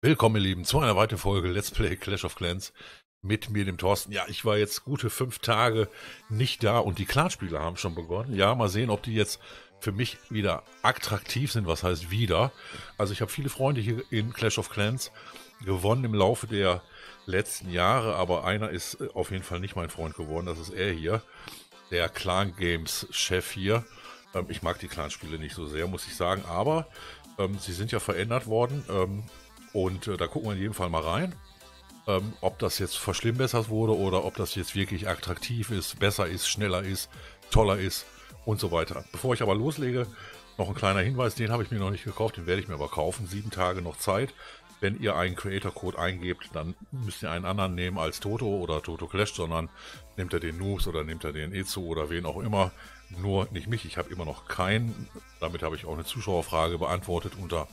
Willkommen, ihr Lieben, zu einer weiteren Folge Let's Play Clash of Clans mit mir, dem Thorsten. Ja, ich war jetzt gute fünf Tage nicht da und die Clanspiele haben schon begonnen. Ja, mal sehen, ob die jetzt für mich wieder attraktiv sind. Was heißt wieder? Also ich habe viele Freunde hier in Clash of Clans gewonnen im Laufe der letzten Jahre, aber einer ist äh, auf jeden Fall nicht mein Freund geworden. Das ist er hier, der Clan Games Chef hier. Ähm, ich mag die Clanspiele nicht so sehr, muss ich sagen, aber ähm, sie sind ja verändert worden. Ähm, und äh, da gucken wir in jedem Fall mal rein. Ähm, ob das jetzt verschlimmbessert wurde oder ob das jetzt wirklich attraktiv ist, besser ist, schneller ist, toller ist und so weiter. Bevor ich aber loslege, noch ein kleiner Hinweis, den habe ich mir noch nicht gekauft, den werde ich mir aber kaufen. Sieben Tage noch Zeit. Wenn ihr einen Creator-Code eingebt, dann müsst ihr einen anderen nehmen als Toto oder Toto Clash, sondern nehmt ihr den Noobs oder nehmt ihr den Ezo oder wen auch immer. Nur nicht mich, ich habe immer noch keinen. Damit habe ich auch eine Zuschauerfrage beantwortet unter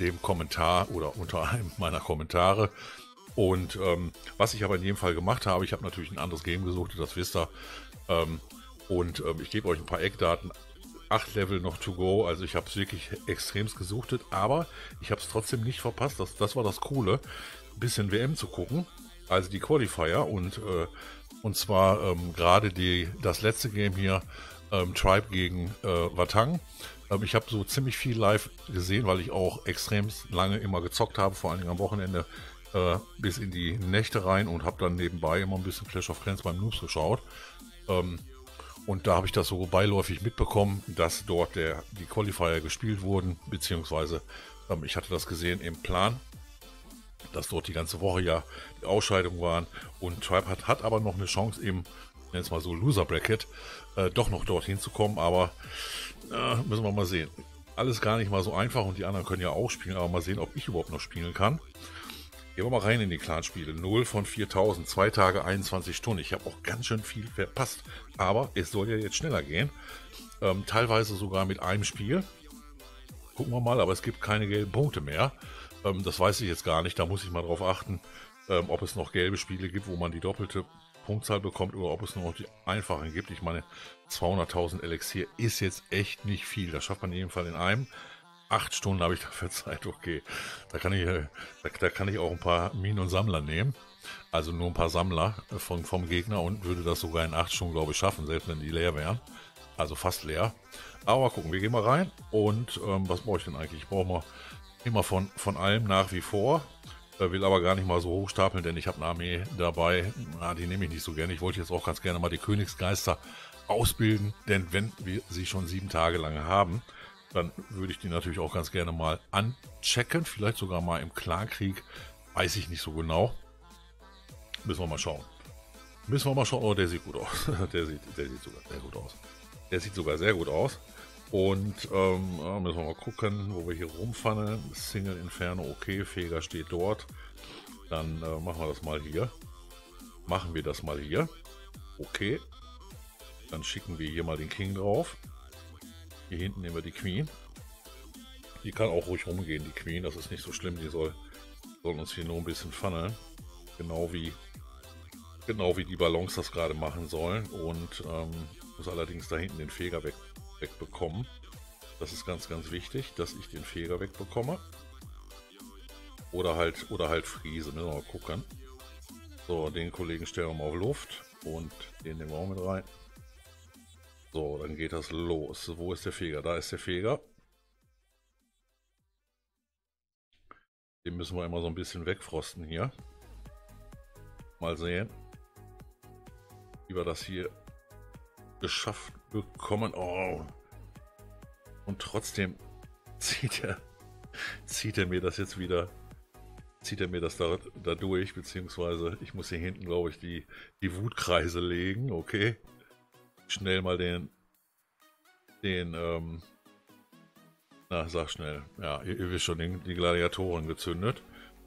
dem Kommentar oder unter einem meiner Kommentare. Und ähm, was ich aber in jedem Fall gemacht habe, ich habe natürlich ein anderes Game gesucht, das wisst ihr. Ähm, und ähm, ich gebe euch ein paar Eckdaten. Acht Level noch to go, also ich habe es wirklich extremst gesuchtet, aber ich habe es trotzdem nicht verpasst. Das, das war das Coole, ein bisschen WM zu gucken, also die Qualifier und äh, und zwar ähm, gerade die das letzte Game hier ähm, Tribe gegen äh, Watang ich habe so ziemlich viel live gesehen, weil ich auch extrem lange immer gezockt habe, vor allen Dingen am Wochenende äh, bis in die Nächte rein und habe dann nebenbei immer ein bisschen Clash of Clans beim Noobs geschaut. Ähm, und da habe ich das so beiläufig mitbekommen, dass dort der, die Qualifier gespielt wurden, beziehungsweise ähm, ich hatte das gesehen im Plan, dass dort die ganze Woche ja die Ausscheidungen waren. Und Tribe hat, hat aber noch eine Chance im, nenn es mal so, Loser Bracket, äh, doch noch dorthin zu kommen, aber äh, müssen wir mal sehen. Alles gar nicht mal so einfach und die anderen können ja auch spielen, aber mal sehen, ob ich überhaupt noch spielen kann. Gehen wir mal rein in die Clan-Spiele. 0 von 4000, 2 Tage, 21 Stunden. Ich habe auch ganz schön viel verpasst. Aber es soll ja jetzt schneller gehen. Ähm, teilweise sogar mit einem Spiel. Gucken wir mal, aber es gibt keine gelben Punkte mehr. Ähm, das weiß ich jetzt gar nicht. Da muss ich mal drauf achten, ähm, ob es noch gelbe Spiele gibt, wo man die doppelte Punktzahl bekommt oder ob es nur noch die einfachen gibt. Ich meine, 200.000 Elixier ist jetzt echt nicht viel. Das schafft man in Fall in einem. Acht Stunden habe ich dafür Zeit, okay. Da kann ich, äh, da, da kann ich auch ein paar Minen und Sammler nehmen. Also nur ein paar Sammler von, vom Gegner und würde das sogar in acht Stunden, glaube ich, schaffen, selbst wenn die leer wären. Also fast leer. Aber gucken, wir gehen mal rein. Und ähm, was brauche ich denn eigentlich? Ich brauche mal immer von, von allem nach wie vor. Äh, will aber gar nicht mal so hochstapeln, denn ich habe eine Armee dabei. Na, die nehme ich nicht so gerne. Ich wollte jetzt auch ganz gerne mal die Königsgeister ausbilden, denn wenn wir sie schon sieben Tage lang haben, dann würde ich die natürlich auch ganz gerne mal anchecken. Vielleicht sogar mal im Klarkrieg. Weiß ich nicht so genau. Müssen wir mal schauen. Müssen wir mal schauen. Oh, der sieht gut aus. der, sieht, der sieht sogar sehr gut aus. Der sieht sogar sehr gut aus. Und ähm, müssen wir mal gucken, wo wir hier rumfahren. Single Inferno, okay, Feger steht dort. Dann äh, machen wir das mal hier. Machen wir das mal hier. Okay. Dann schicken wir hier mal den King drauf. Hier hinten nehmen wir die Queen. Die kann auch ruhig rumgehen, die Queen. Das ist nicht so schlimm. Die soll, soll uns hier nur ein bisschen funneln. Genau wie, genau wie die Ballons das gerade machen sollen. Und ähm, muss allerdings da hinten den Feger weg wegbekommen. Das ist ganz, ganz wichtig, dass ich den Feger wegbekomme. Oder halt, oder halt Friese, müssen wir mal gucken. So, den Kollegen stellen wir mal auf Luft und den nehmen wir auch mit rein. So, dann geht das los. Wo ist der Feger? Da ist der Feger. Den müssen wir immer so ein bisschen wegfrosten hier. Mal sehen, wie wir das hier geschafft bekommen. Oh. Und trotzdem zieht er, zieht er mir das jetzt wieder, zieht er mir das da, da durch, beziehungsweise ich muss hier hinten, glaube ich, die, die Wutkreise legen, okay. Schnell mal den, den, ähm, na, sag schnell, ja, ihr, ihr wisst schon, den, die Gladiatoren gezündet.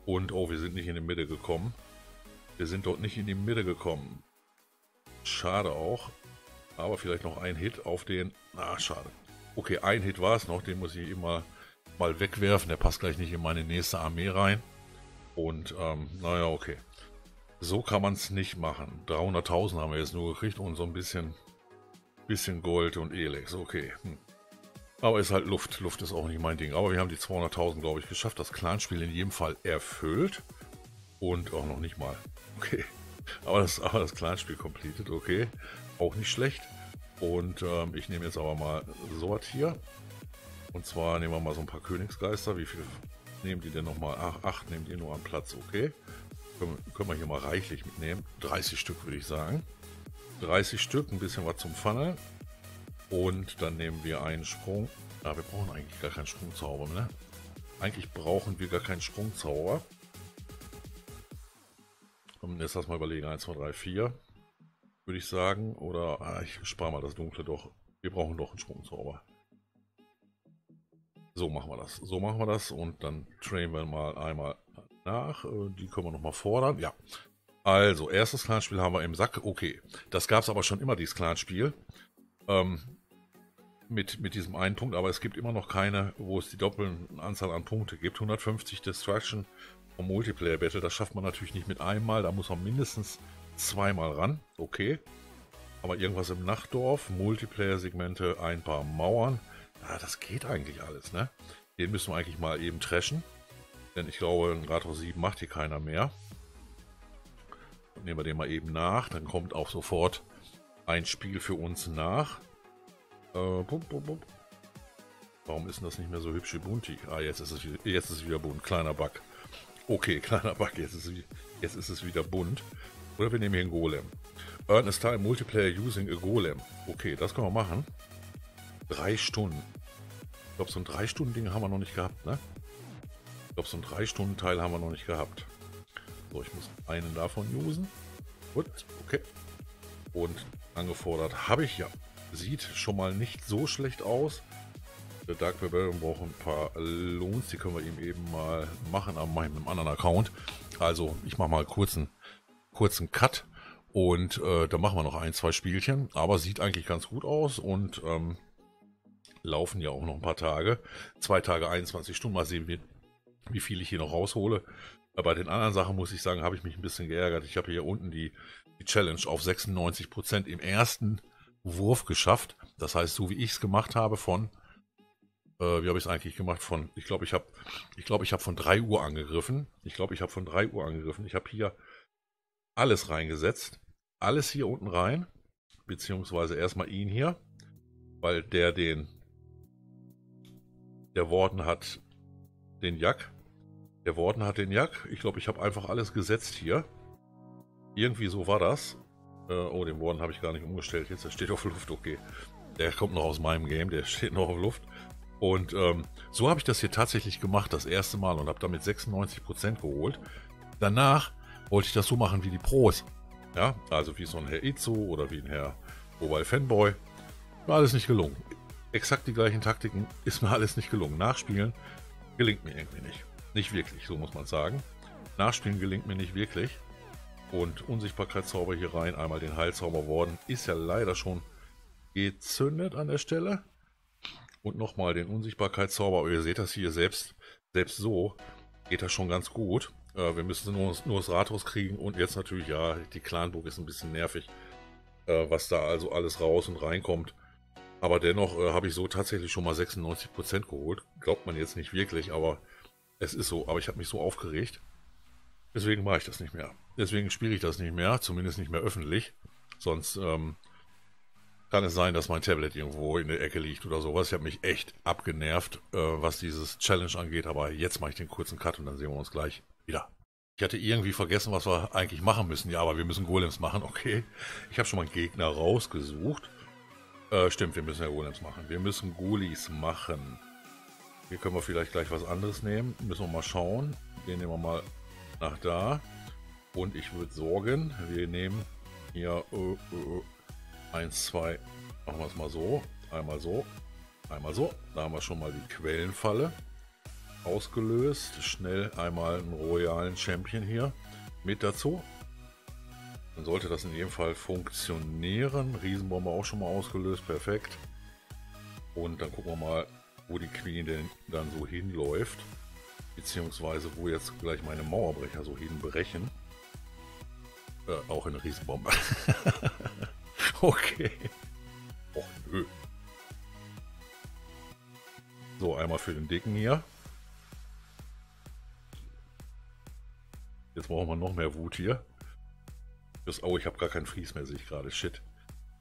Und, oh, wir sind nicht in die Mitte gekommen. Wir sind dort nicht in die Mitte gekommen. Schade auch. Aber vielleicht noch ein Hit auf den... Ah, schade. Okay, ein Hit war es noch. Den muss ich immer mal wegwerfen. Der passt gleich nicht in meine nächste Armee rein. Und, ähm, naja, okay. So kann man es nicht machen. 300.000 haben wir jetzt nur gekriegt und so ein bisschen, bisschen Gold und Elex. Okay. Hm. Aber ist halt Luft. Luft ist auch nicht mein Ding. Aber wir haben die 200.000, glaube ich, geschafft. Das Clanspiel in jedem Fall erfüllt. Und auch noch nicht mal. Okay. Aber das, aber das Clanspiel completed. Okay. Auch nicht schlecht. Und ähm, ich nehme jetzt aber mal so was hier. Und zwar nehmen wir mal so ein paar Königsgeister. Wie viel nehmen die denn nochmal? Ach, acht nehmt ihr nur an Platz. Okay. Können, können wir hier mal reichlich mitnehmen. 30 Stück würde ich sagen. 30 Stück, ein bisschen was zum Funnel. Und dann nehmen wir einen Sprung. Ah, wir brauchen eigentlich gar keinen Sprungzauber, ne? Eigentlich brauchen wir gar keinen Sprungzauber. Und jetzt lass mal überlegen. 1, 2, 3, 4. Würde ich sagen. Oder ah, ich spare mal das Dunkle doch. Wir brauchen doch einen Sprungzauber. So machen wir das. So machen wir das. Und dann trainen wir mal einmal nach. Äh, die können wir nochmal fordern. Ja. Also, erstes Clanspiel haben wir im Sack. Okay. Das gab es aber schon immer, dieses Clanspiel. Ähm, mit, mit diesem einen Punkt, aber es gibt immer noch keine, wo es die doppelte Anzahl an Punkte gibt. 150 Destruction vom Multiplayer Battle, das schafft man natürlich nicht mit einmal, da muss man mindestens zweimal ran. Okay. Aber irgendwas im Nachtdorf, Multiplayer-Segmente, ein paar Mauern. Ja, das geht eigentlich alles, ne? Den müssen wir eigentlich mal eben trashen. Denn ich glaube, ein Rathaus 7 macht hier keiner mehr. Nehmen wir den mal eben nach. Dann kommt auch sofort ein Spiel für uns nach. Äh, bup, bup, bup. Warum ist denn das nicht mehr so hübsch wie Bunti? Ah, jetzt ist es jetzt ist es wieder bunt. Kleiner Bug. Okay, kleiner Bug. Jetzt ist, jetzt ist es wieder bunt. Oder wir nehmen hier einen Golem. Earn a style multiplayer using a Golem. Okay, das können wir machen. Drei Stunden. Ich glaube, so ein drei Stunden Ding haben wir noch nicht gehabt, ne? Ich glaube, so ein drei Stunden Teil haben wir noch nicht gehabt. So, ich muss einen davon usen. Gut, okay. Und angefordert habe ich ja Sieht schon mal nicht so schlecht aus. Der Dark Rebellion braucht ein paar Lohns, die können wir ihm eben mal machen an meinem anderen Account. Also ich mache mal kurzen, kurzen Cut und äh, da machen wir noch ein, zwei Spielchen. Aber sieht eigentlich ganz gut aus und ähm, laufen ja auch noch ein paar Tage. Zwei Tage, 21 Stunden. Mal sehen, wie, wie viel ich hier noch raushole. Bei den anderen Sachen muss ich sagen, habe ich mich ein bisschen geärgert. Ich habe hier unten die, die Challenge auf 96% im ersten Wurf geschafft. Das heißt, so wie ich es gemacht habe von, äh, wie habe ich es eigentlich gemacht von, ich glaube, ich habe, ich glaube, ich habe von 3 Uhr angegriffen. Ich glaube, ich habe von 3 Uhr angegriffen. Ich habe hier alles reingesetzt. Alles hier unten rein. Beziehungsweise erstmal ihn hier. Weil der den, der Warden hat den Jack. Der Warden hat den Jack. Ich glaube, ich habe einfach alles gesetzt hier. Irgendwie so war das. Äh, oh, den Warden habe ich gar nicht umgestellt. Jetzt, der steht auf Luft, okay. Der kommt noch aus meinem Game, der steht noch auf Luft. Und ähm, so habe ich das hier tatsächlich gemacht, das erste Mal, und habe damit 96% geholt. Danach wollte ich das so machen wie die Pros. Ja, also wie so ein Herr Itzo oder wie ein Herr Mobile Fanboy. War alles nicht gelungen. Exakt die gleichen Taktiken ist mir alles nicht gelungen. Nachspielen gelingt mir irgendwie nicht. Nicht wirklich, so muss man sagen. Nachspielen gelingt mir nicht wirklich und Unsichtbarkeitszauber hier rein. Einmal den Heilzauber worden. Ist ja leider schon gezündet an der Stelle. Und nochmal den Unsichtbarkeitszauber. Ihr seht das hier selbst, selbst so geht das schon ganz gut. Äh, wir müssen nur, nur das Rathaus kriegen und jetzt natürlich, ja, die Clanburg ist ein bisschen nervig, äh, was da also alles raus und reinkommt. Aber dennoch äh, habe ich so tatsächlich schon mal 96% geholt. Glaubt man jetzt nicht wirklich, aber es ist so. Aber ich habe mich so aufgeregt. Deswegen mache ich das nicht mehr. Deswegen spiele ich das nicht mehr, zumindest nicht mehr öffentlich. Sonst ähm, kann es sein, dass mein Tablet irgendwo in der Ecke liegt oder sowas. Ich habe mich echt abgenervt, äh, was dieses Challenge angeht. Aber jetzt mache ich den kurzen Cut und dann sehen wir uns gleich wieder. Ich hatte irgendwie vergessen, was wir eigentlich machen müssen. Ja, aber wir müssen Golems machen, okay. Ich habe schon mal einen Gegner rausgesucht. Äh, stimmt, wir müssen ja Golems machen. Wir müssen Gulis machen. Hier können wir vielleicht gleich was anderes nehmen. Müssen wir mal schauen. Den nehmen wir mal nach da. Und ich würde sorgen, wir nehmen hier äh, äh, 1, 2, machen wir es mal so, einmal so, einmal so. Da haben wir schon mal die Quellenfalle ausgelöst. Schnell einmal einen royalen Champion hier mit dazu. Dann sollte das in jedem Fall funktionieren. Riesenbombe auch schon mal ausgelöst, perfekt. Und dann gucken wir mal, wo die Queen denn dann so hinläuft beziehungsweise wo jetzt gleich meine Mauerbrecher so hinbrechen. Äh, auch eine Riesenbombe. okay. Och nö. So, einmal für den Dicken hier. Jetzt brauchen wir noch mehr Wut hier. Das, oh, ich habe gar keinen Fries mehr, sehe ich gerade. Shit.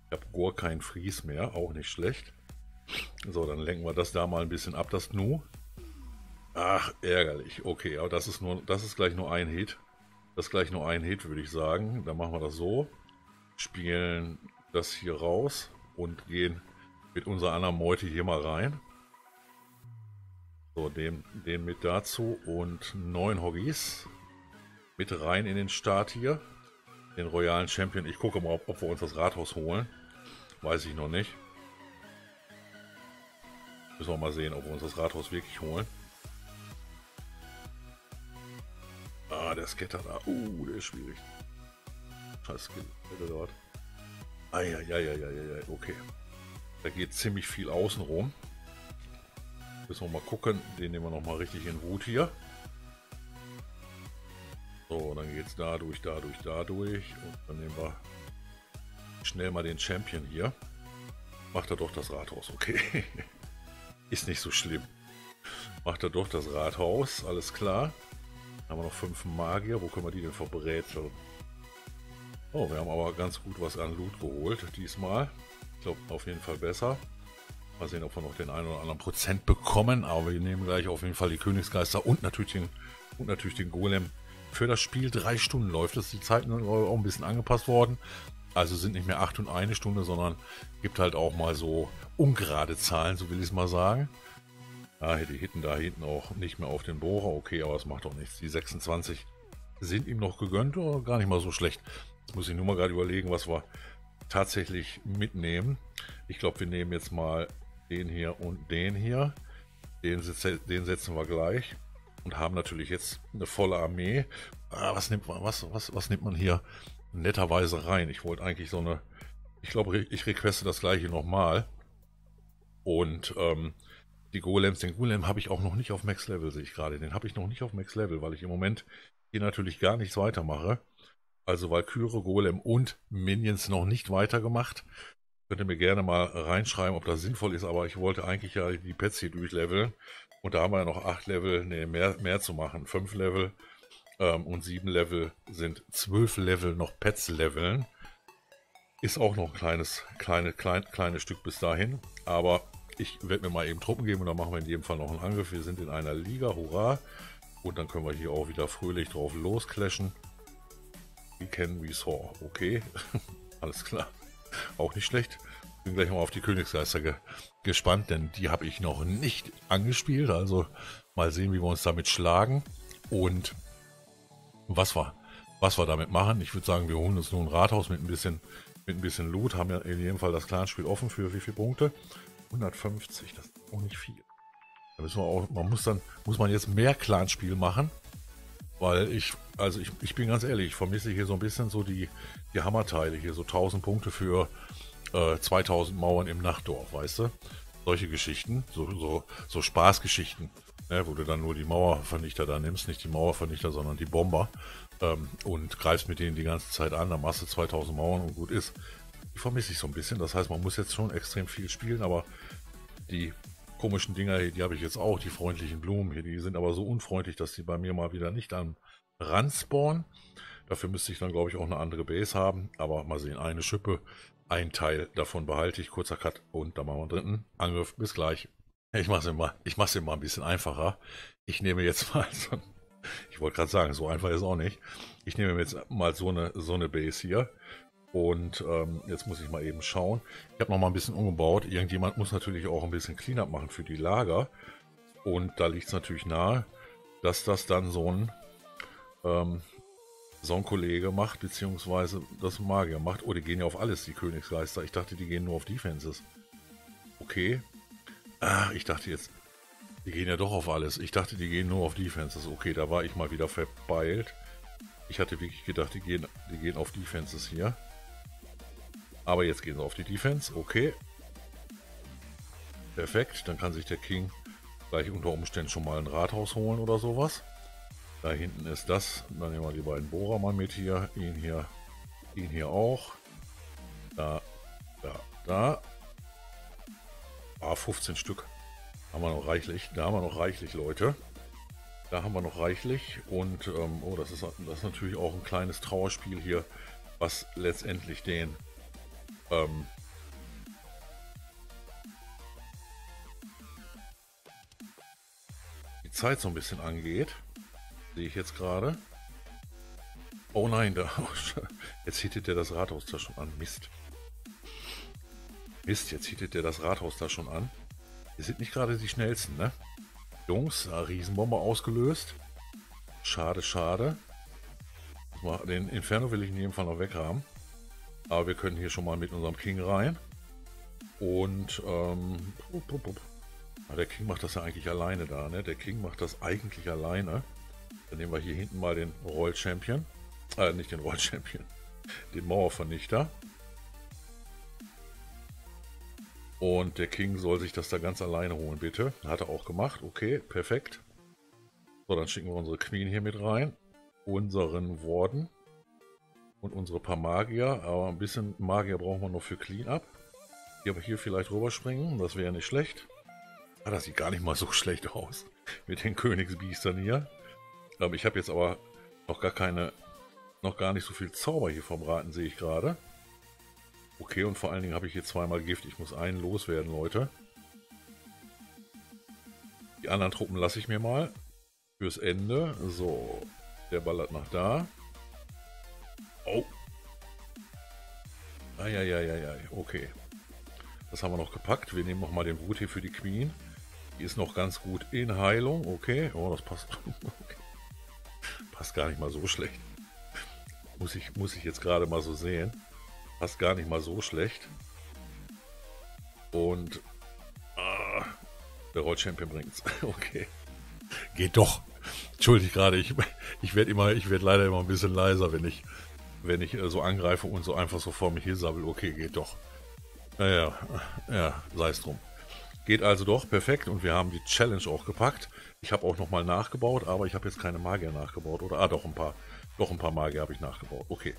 Ich habe gar keinen Fries mehr, auch nicht schlecht. So, dann lenken wir das da mal ein bisschen ab, das Nu. Ach, ärgerlich. Okay, aber das ist nur, das ist gleich nur ein Hit. Das ist gleich nur ein Hit, würde ich sagen. Dann machen wir das so. Spielen das hier raus und gehen mit unserer anderen Meute hier mal rein. So, den, den mit dazu und neun Hoggies mit rein in den Start hier. Den Royalen Champion. Ich gucke mal, ob, ob wir uns das Rathaus holen. Weiß ich noch nicht. Müssen wir mal sehen, ob wir uns das Rathaus wirklich holen. Ah, der Scatter da. Uh, der ist schwierig. Scheiß Skelette dort. Ah, ja, ja, ja, ja, ja, okay. Da geht ziemlich viel außen rum. Müssen wir mal gucken. Den nehmen wir nochmal richtig in Wut hier. So, dann geht es dadurch, dadurch, dadurch. Und dann nehmen wir schnell mal den Champion hier. Macht er doch das Rathaus, okay. Ist nicht so schlimm. Macht er doch das Rathaus, alles klar. Haben wir noch fünf Magier. Wo können wir die denn verbrätseln? Oh, wir haben aber ganz gut was an Loot geholt diesmal. Ich glaube, auf jeden Fall besser. Mal sehen, ob wir noch den einen oder anderen Prozent bekommen. Aber wir nehmen gleich auf jeden Fall die Königsgeister und natürlich den, und natürlich den Golem. Für das Spiel drei Stunden läuft es. Die Zeiten sind auch ein bisschen angepasst worden. Also sind nicht mehr acht und eine Stunde, sondern gibt halt auch mal so ungerade Zahlen, so will ich es mal sagen. Ah, die hitten da hinten auch nicht mehr auf den Bohrer. Okay, aber es macht doch nichts. Die 26 sind ihm noch gegönnt, oder gar nicht mal so schlecht. Jetzt muss ich nur mal gerade überlegen, was wir tatsächlich mitnehmen. Ich glaube, wir nehmen jetzt mal den hier und den hier. Den, den setzen wir gleich. Und haben natürlich jetzt eine volle Armee. Ah, was, nimmt man, was, was, was nimmt man hier netterweise rein? Ich wollte eigentlich so eine... Ich glaube, ich requeste das gleiche nochmal. Und ähm, die Golems, den Golem habe ich auch noch nicht auf Max Level, sehe ich gerade. Den habe ich noch nicht auf Max Level, weil ich im Moment hier natürlich gar nichts weitermache. Also Valkyrie, Golem und Minions noch nicht weitergemacht. Könnt ihr mir gerne mal reinschreiben, ob das sinnvoll ist, aber ich wollte eigentlich ja die Pets hier durchleveln. Und da haben wir noch acht Level, nee, mehr, mehr zu machen. Fünf Level ähm, und sieben Level sind zwölf Level noch Pets leveln. Ist auch noch ein kleines, kleine, klein, kleines Stück bis dahin. Aber ich werde mir mal eben Truppen geben und dann machen wir in jedem Fall noch einen Angriff. Wir sind in einer Liga, hurra. Und dann können wir hier auch wieder fröhlich drauf losclashen. We can, we saw. Okay, alles klar. Auch nicht schlecht. Bin gleich mal auf die Königsgeister ge gespannt, denn die habe ich noch nicht angespielt. Also mal sehen, wie wir uns damit schlagen. Und was wir, was wir damit machen. Ich würde sagen, wir holen uns nur ein Rathaus mit ein bisschen, mit ein bisschen Loot. Haben ja in jedem Fall das Clanspiel offen für wie viele Punkte? 150, das ist auch nicht viel. Da müssen wir auch, man muss dann, muss man jetzt mehr Clanspiel machen, weil ich, also ich, ich bin ganz ehrlich, ich vermisse hier so ein bisschen so die, die Hammerteile hier, so 1000 Punkte für äh, 2000 Mauern im Nachtdorf, weißt du? Solche Geschichten, so, so, so Spaßgeschichten, ne, wo du dann nur die Mauervernichter da nimmst, nicht die Mauervernichter, sondern die Bomber ähm, und greifst mit denen die ganze Zeit an, dann machst du 2000 Mauern und gut ist die vermisse ich so ein bisschen. Das heißt, man muss jetzt schon extrem viel spielen, aber die komischen Dinger hier, die habe ich jetzt auch, die freundlichen Blumen hier, die sind aber so unfreundlich, dass die bei mir mal wieder nicht an Rand spawnen. Dafür müsste ich dann, glaube ich, auch eine andere Base haben. Aber mal sehen, eine Schippe, ein Teil davon behalte ich. Kurzer Cut und dann machen wir einen dritten Angriff. Bis gleich. Ich mache es immer, ich ein bisschen einfacher. Ich nehme jetzt mal so ein, ich wollte gerade sagen, so einfach ist auch nicht. Ich nehme jetzt mal so eine, so eine Base hier und ähm, jetzt muss ich mal eben schauen. Ich habe noch mal ein bisschen umgebaut. Irgendjemand muss natürlich auch ein bisschen Cleanup machen für die Lager. Und da liegt es natürlich nahe, dass das dann so ein, ähm, so ein Kollege macht, beziehungsweise das Magier macht. Oh, die gehen ja auf alles, die Königsgeister. Ich dachte, die gehen nur auf Defenses. Okay. Ah, ich dachte jetzt, die gehen ja doch auf alles. Ich dachte, die gehen nur auf Defenses. Okay, da war ich mal wieder verbeilt. Ich hatte wirklich gedacht, die gehen, die gehen auf Defenses hier. Aber jetzt gehen sie auf die Defense. Okay. Perfekt. Dann kann sich der King gleich unter Umständen schon mal ein Rathaus holen oder sowas. Da hinten ist das. Dann nehmen wir die beiden Bohrer mal mit hier. Ihn hier. Ihn hier auch. Da. Da. Da. Ah, 15 Stück. Haben wir noch reichlich. Da haben wir noch reichlich, Leute. Da haben wir noch reichlich. Und, ähm, oh, das ist, das ist natürlich auch ein kleines Trauerspiel hier, was letztendlich den, ähm, die Zeit so ein bisschen angeht. Sehe ich jetzt gerade. Oh nein, da, jetzt hittet der das Rathaus da schon an. Mist. Mist, jetzt hittet der das Rathaus da schon an. Wir sind nicht gerade die schnellsten, ne? Jungs, Riesenbombe ausgelöst. Schade, schade. Den Inferno will ich in jedem Fall noch weghaben. Aber wir können hier schon mal mit unserem King rein. Und, ähm, der King macht das ja eigentlich alleine da, ne? Der King macht das eigentlich alleine. Dann nehmen wir hier hinten mal den Royal Champion. Äh, nicht den Royal Champion. Den Mauervernichter. Und der King soll sich das da ganz alleine holen, bitte. Hat er auch gemacht. Okay, perfekt. So, dann schicken wir unsere Queen hier mit rein. Unseren Warden. Und unsere paar Magier. Aber ein bisschen Magier brauchen wir noch für Cleanup. Aber hier vielleicht rüberspringen. Das wäre nicht schlecht. Ah, das sieht gar nicht mal so schlecht aus. Mit den Königsbiestern hier. Ähm, ich habe jetzt aber noch gar keine noch gar nicht so viel Zauber hier vom Braten, sehe ich gerade. Okay, und vor allen Dingen habe ich hier zweimal Gift. Ich muss einen loswerden, Leute. Die anderen Truppen lasse ich mir mal. Fürs Ende. So, der ballert nach da. Oh. Eieieiei, okay. Das haben wir noch gepackt. Wir nehmen nochmal den Wut hier für die Queen. Die ist noch ganz gut in Heilung. Okay, oh, das passt. okay. Passt gar nicht mal so schlecht. Muss ich, muss ich jetzt gerade mal so sehen. Passt gar nicht mal so schlecht. Und ah, der Roll Champion bringt's. okay. Geht doch. Entschuldigt gerade, ich, ich werde immer, ich werde leider immer ein bisschen leiser, wenn ich, wenn ich äh, so angreife und so einfach so vor mich sabbel. Okay, geht doch. Naja, ja, sei es drum. Geht also doch, perfekt. Und wir haben die Challenge auch gepackt. Ich habe auch nochmal nachgebaut, aber ich habe jetzt keine Magier nachgebaut. Oder, ah, doch, ein paar. Doch ein paar Magier habe ich nachgebaut. Okay.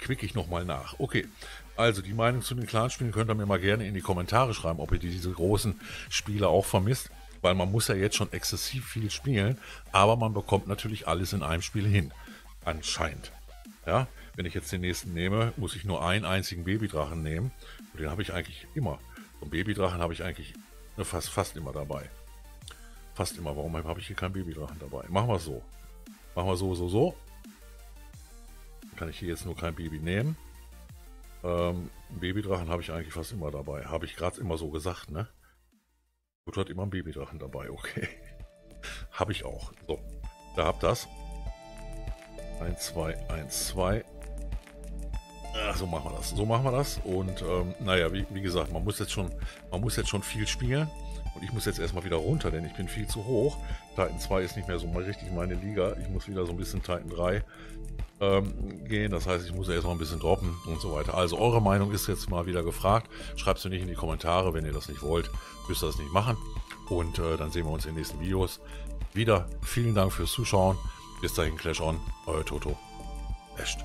Quick ich nochmal nach. Okay. Also die Meinung zu den Clanspielen könnt ihr mir mal gerne in die Kommentare schreiben, ob ihr diese großen Spiele auch vermisst. Weil man muss ja jetzt schon exzessiv viel spielen, aber man bekommt natürlich alles in einem Spiel hin. Anscheinend. Ja, wenn ich jetzt den nächsten nehme, muss ich nur einen einzigen Babydrachen nehmen. Und den habe ich eigentlich immer. So einen Babydrachen habe ich eigentlich fast, fast immer dabei. Fast immer. Warum habe ich hier keinen Babydrachen dabei? Machen wir es so. Machen wir so, so, so kann ich hier jetzt nur kein Baby nehmen. Ähm, Babydrachen habe ich eigentlich fast immer dabei. Habe ich gerade immer so gesagt, ne? Gut, hat immer einen Babydrachen dabei, okay. habe ich auch. So, da habt das. 1, 2, 1, 2. so machen wir das. So machen wir das. Und ähm, naja, wie, wie gesagt, man muss jetzt schon, man muss jetzt schon viel spielen. Und ich muss jetzt erstmal wieder runter, denn ich bin viel zu hoch. Titan 2 ist nicht mehr so mal richtig meine Liga. Ich muss wieder so ein bisschen Titan 3 ähm, gehen. Das heißt, ich muss erstmal ein bisschen droppen und so weiter. Also eure Meinung ist jetzt mal wieder gefragt. Schreibt es nicht in die Kommentare. Wenn ihr das nicht wollt, müsst ihr das nicht machen. Und äh, dann sehen wir uns in den nächsten Videos wieder. Vielen Dank fürs Zuschauen. Bis dahin, Clash On, euer Toto. Echt.